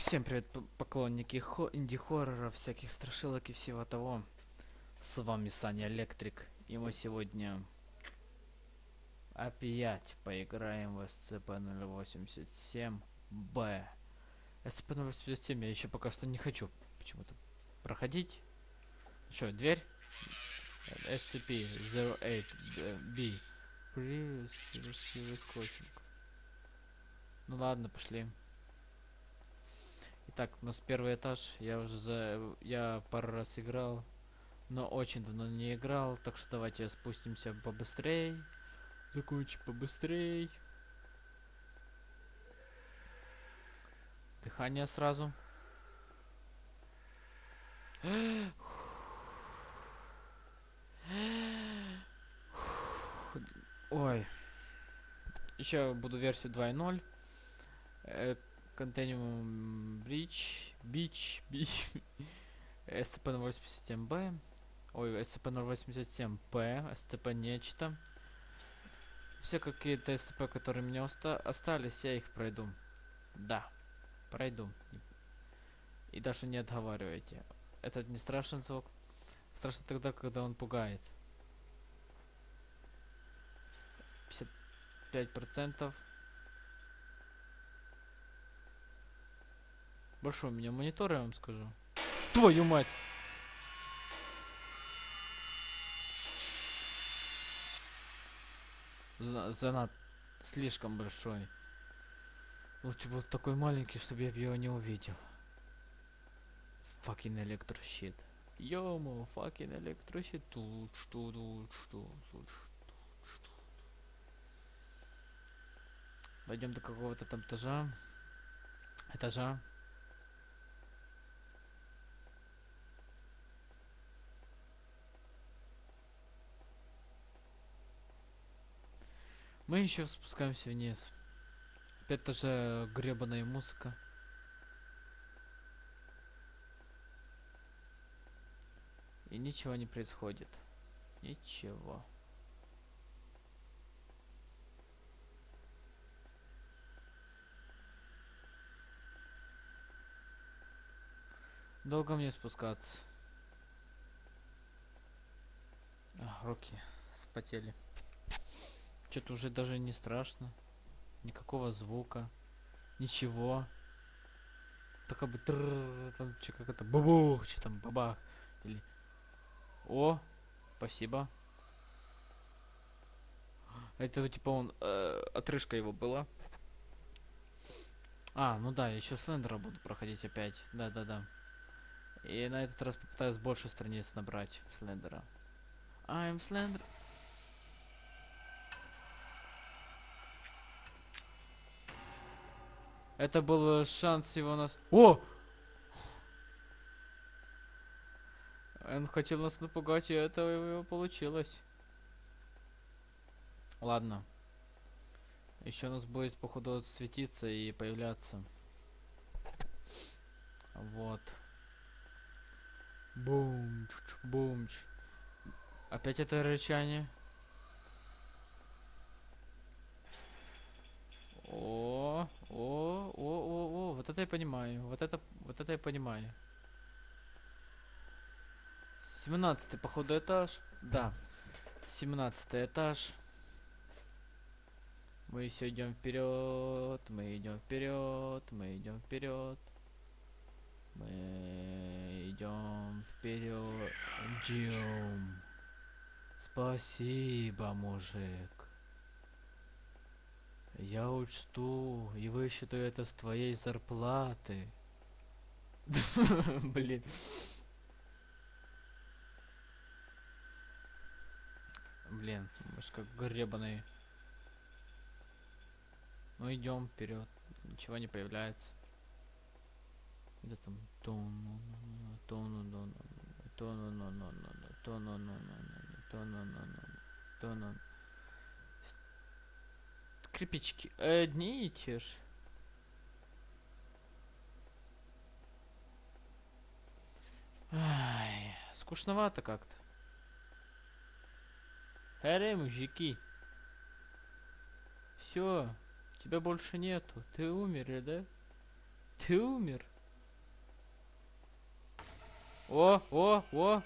Всем привет, поклонники хо- инди-хоррора, всяких страшилок и всего того. С вами Саня Электрик, и мы сегодня опять поиграем в SCP-087-B. SCP-087 я еще пока что не хочу почему-то проходить. Что, дверь? SCP-08-B. Previously received coaching. Ну ладно, пошли. Итак, у нас первый этаж. Я уже за... Я пару раз играл, но очень давно не играл, так что давайте спустимся побыстрей. Закончим побыстрей. Дыхание сразу. Ой. Еще буду версию 2.0. Continuum Bridge, Beach, Beach, SCP-087-B, ой, SCP-087-P, SCP нечто. Все какие-то SCP, которые мне оста- остались, я их пройду. Да, пройду. И даже не отговаривайте. Это не страшен звук. Страшно тогда, когда он пугает. 55%. Большой у меня монитор, я вам скажу. Твою мать! За- Занад слишком большой. Лучше был такой маленький, чтобы я его не увидел. Fucking электрощит. Йомо, fucking электрощит. Тут что, тут что, тут что, что. Дойдем до какого-то там этажа. Этажа. Мы еще спускаемся вниз. Опять та же гребаная музыка. И ничего не происходит. Ничего. Долго мне спускаться? А, руки спотели. Что-то уже даже не страшно. Никакого звука. Ничего. Только бы там что как это бабух, что там бабах. Или О, спасибо. Это типа он э, отрыжка его была. А, ну да, еще Слендера буду проходить опять. Да-да-да. И на этот раз попытаюсь больше страниц набрать в Слендера. I'm Slender. Это был э, шанс его нас... О! Он хотел нас напугать, и это у него получилось. Ладно. Еще у нас будет, походу, светиться и появляться. Вот. Бумч, бумч. Опять это рычание. О, о, о, о, о, вот это я понимаю. Вот это, вот это я понимаю. 17 походу этаж. Да. 17 этаж. Мы все идем вперед, мы идем вперед, мы идем вперед. Мы идем вперед. Идем. Спасибо, мужик. Я учту и высчитаю это с твоей зарплаты. Блин. Блин, ж как гребаные. Ну идем вперед. Ничего не появляется. Где там? Тону, тону, тону, тону, тону, тону, тону, кирпички одни э, и те же. Ай, скучновато как-то. Аре, мужики. Все, тебя больше нету. Ты умер, да? Ты умер? О, о, о!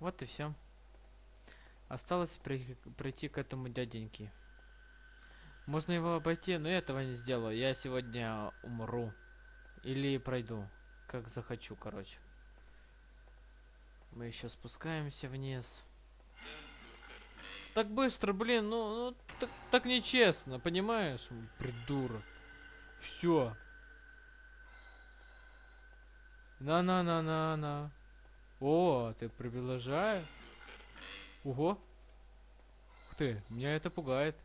Вот и все. Осталось при- прийти к этому дяденьке. Можно его обойти, но я этого не сделаю. Я сегодня умру. Или пройду. Как захочу, короче. Мы еще спускаемся вниз. Так быстро, блин, ну, ну так, так нечестно, понимаешь? Придурок. Все. На-на-на-на-на. О, ты приближаешь? Ого. Ух ты, меня это пугает.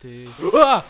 Ты... А!